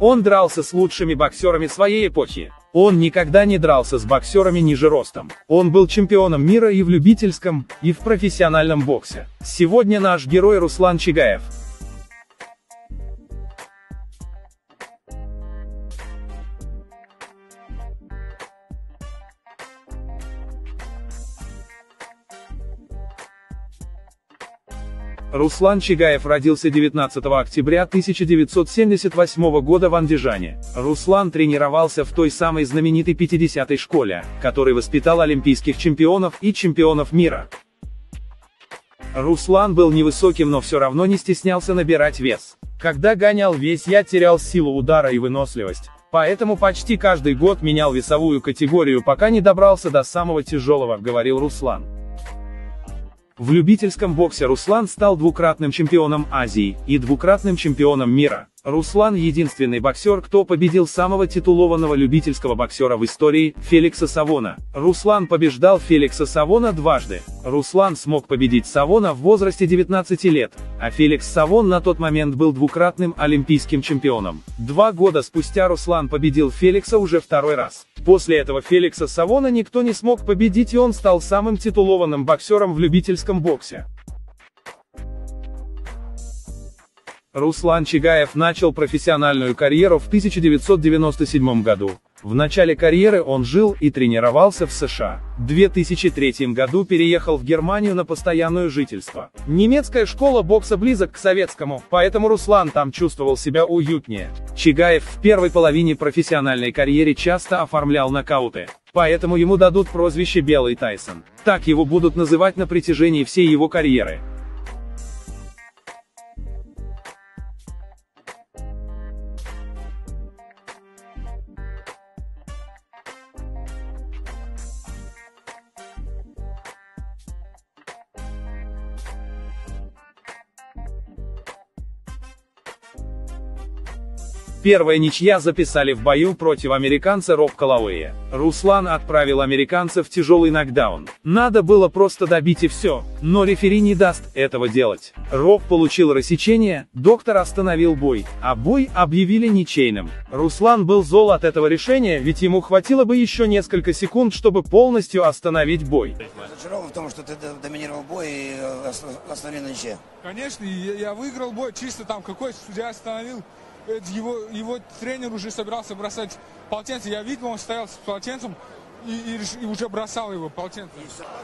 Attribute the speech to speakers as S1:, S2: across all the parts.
S1: Он дрался с лучшими боксерами своей эпохи. Он никогда не дрался с боксерами ниже ростом. Он был чемпионом мира и в любительском, и в профессиональном боксе. Сегодня наш герой Руслан Чигаев. Руслан Чигаев родился 19 октября 1978 года в Андижане. Руслан тренировался в той самой знаменитой 50-й школе, которой воспитал олимпийских чемпионов и чемпионов мира. Руслан был невысоким, но все равно не стеснялся набирать вес. Когда гонял весь я терял силу удара и выносливость, поэтому почти каждый год менял весовую категорию, пока не добрался до самого тяжелого, говорил Руслан. В любительском боксе Руслан стал двукратным чемпионом Азии и двукратным чемпионом мира. Руслан единственный боксер, кто победил самого титулованного любительского боксера в истории, Феликса Савона. Руслан побеждал Феликса Савона дважды. Руслан смог победить Савона в возрасте 19 лет, а Феликс Савон на тот момент был двукратным олимпийским чемпионом. Два года спустя Руслан победил Феликса уже второй раз. После этого Феликса Савона никто не смог победить и он стал самым титулованным боксером в любительском боксе. Руслан Чигаев начал профессиональную карьеру в 1997 году. В начале карьеры он жил и тренировался в США. В 2003 году переехал в Германию на постоянное жительство. Немецкая школа бокса близок к советскому, поэтому Руслан там чувствовал себя уютнее. Чигаев в первой половине профессиональной карьеры часто оформлял нокауты. Поэтому ему дадут прозвище «Белый Тайсон». Так его будут называть на протяжении всей его карьеры. Первая ничья записали в бою против американца Роб Калауэя. Руслан отправил американца в тяжелый нокдаун. Надо было просто добить и все, но рефери не даст этого делать. Роб получил рассечение, доктор остановил бой, а бой объявили ничейным. Руслан был зол от этого решения, ведь ему хватило бы еще несколько секунд, чтобы полностью остановить бой.
S2: Разочарован в том, что ты доминировал бой и э, остановил ничья.
S3: Конечно, я выиграл бой, чисто там какой судья остановил его, его тренер уже собирался бросать полотенце. Я видел, он стоял с полотенцем и, и, и уже бросал его полотенце.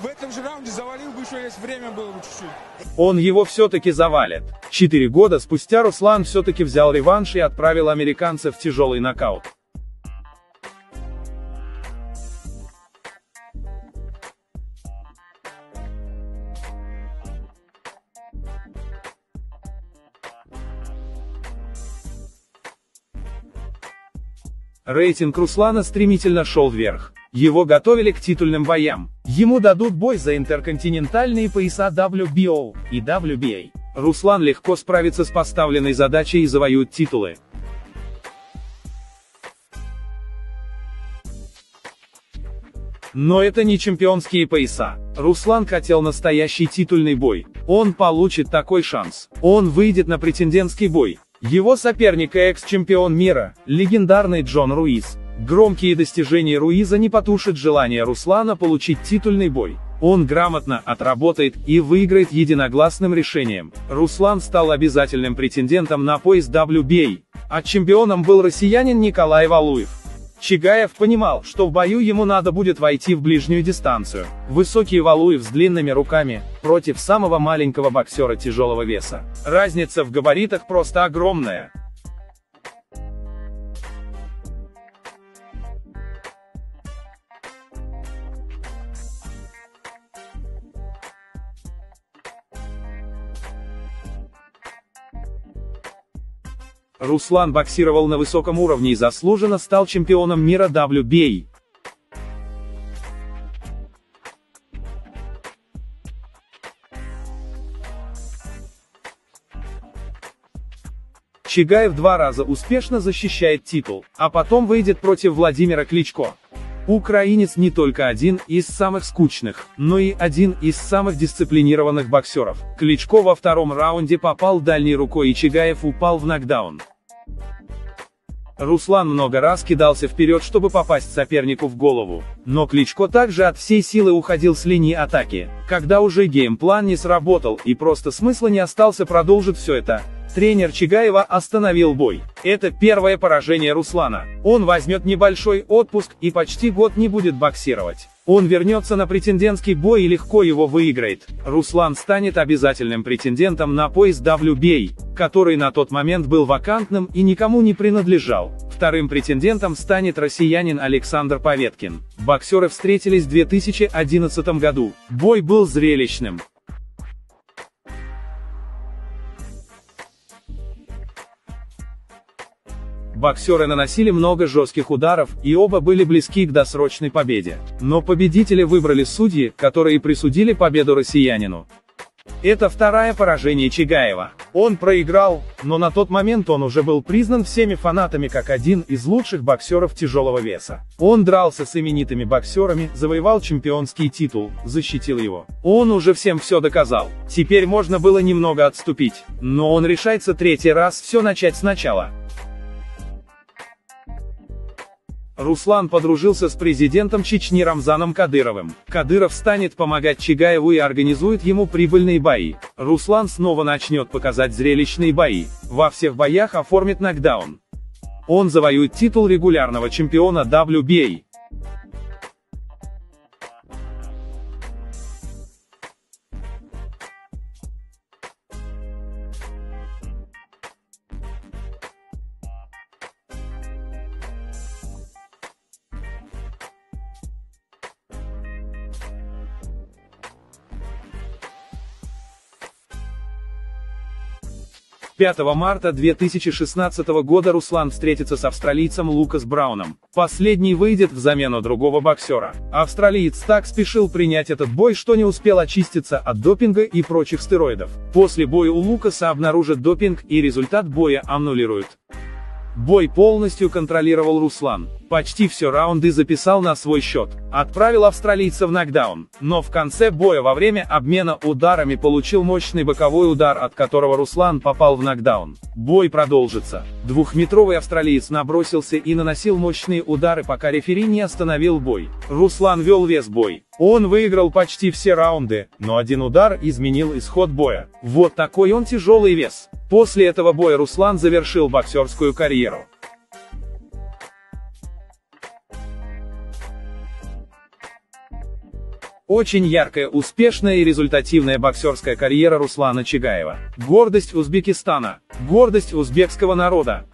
S3: В этом же раунде завалил бы еще, есть время было бы чуть-чуть.
S1: Он его все-таки завалит. Четыре года спустя Руслан все-таки взял реванш и отправил американца в тяжелый нокаут. Рейтинг Руслана стремительно шел вверх. Его готовили к титульным боям. Ему дадут бой за интерконтинентальные пояса WBO и WBA. Руслан легко справится с поставленной задачей и завоюет титулы. Но это не чемпионские пояса. Руслан хотел настоящий титульный бой. Он получит такой шанс. Он выйдет на претендентский бой. Его соперник и экс-чемпион мира, легендарный Джон Руиз. Громкие достижения Руиза не потушат желание Руслана получить титульный бой. Он грамотно отработает и выиграет единогласным решением. Руслан стал обязательным претендентом на пояс WBA, а чемпионом был россиянин Николай Валуев. Чигаев понимал, что в бою ему надо будет войти в ближнюю дистанцию. Высокий Валуев с длинными руками, против самого маленького боксера тяжелого веса. Разница в габаритах просто огромная. Руслан боксировал на высоком уровне и заслуженно стал чемпионом мира WBA. Чигаев два раза успешно защищает титул, а потом выйдет против Владимира Кличко. Украинец не только один из самых скучных, но и один из самых дисциплинированных боксеров. Кличко во втором раунде попал дальней рукой и Чигаев упал в нокдаун. Руслан много раз кидался вперед, чтобы попасть сопернику в голову. Но Кличко также от всей силы уходил с линии атаки. Когда уже геймплан не сработал и просто смысла не остался продолжить все это, Тренер Чигаева остановил бой. Это первое поражение Руслана. Он возьмет небольшой отпуск и почти год не будет боксировать. Он вернется на претендентский бой и легко его выиграет. Руслан станет обязательным претендентом на пояс WBA, который на тот момент был вакантным и никому не принадлежал. Вторым претендентом станет россиянин Александр Поветкин. Боксеры встретились в 2011 году. Бой был зрелищным. Боксеры наносили много жестких ударов, и оба были близки к досрочной победе. Но победителя выбрали судьи, которые присудили победу россиянину. Это второе поражение Чигаева. Он проиграл, но на тот момент он уже был признан всеми фанатами как один из лучших боксеров тяжелого веса. Он дрался с именитыми боксерами, завоевал чемпионский титул, защитил его. Он уже всем все доказал. Теперь можно было немного отступить. Но он решается третий раз все начать сначала. Руслан подружился с президентом Чечни Рамзаном Кадыровым. Кадыров станет помогать Чигаеву и организует ему прибыльные бои. Руслан снова начнет показать зрелищные бои. Во всех боях оформит нокдаун. Он завоюет титул регулярного чемпиона WBA. 5 марта 2016 года Руслан встретится с австралийцем Лукас Брауном. Последний выйдет в замену другого боксера. Австралиец так спешил принять этот бой, что не успел очиститься от допинга и прочих стероидов. После боя у Лукаса обнаружат допинг и результат боя аннулируют. Бой полностью контролировал Руслан. Почти все раунды записал на свой счет. Отправил австралийца в нокдаун. Но в конце боя во время обмена ударами получил мощный боковой удар, от которого Руслан попал в нокдаун. Бой продолжится. Двухметровый австралиец набросился и наносил мощные удары, пока рефери не остановил бой. Руслан вел вес бой. Он выиграл почти все раунды, но один удар изменил исход боя. Вот такой он тяжелый вес. После этого боя Руслан завершил боксерскую карьеру. Очень яркая, успешная и результативная боксерская карьера Руслана Чигаева. Гордость Узбекистана. Гордость узбекского народа.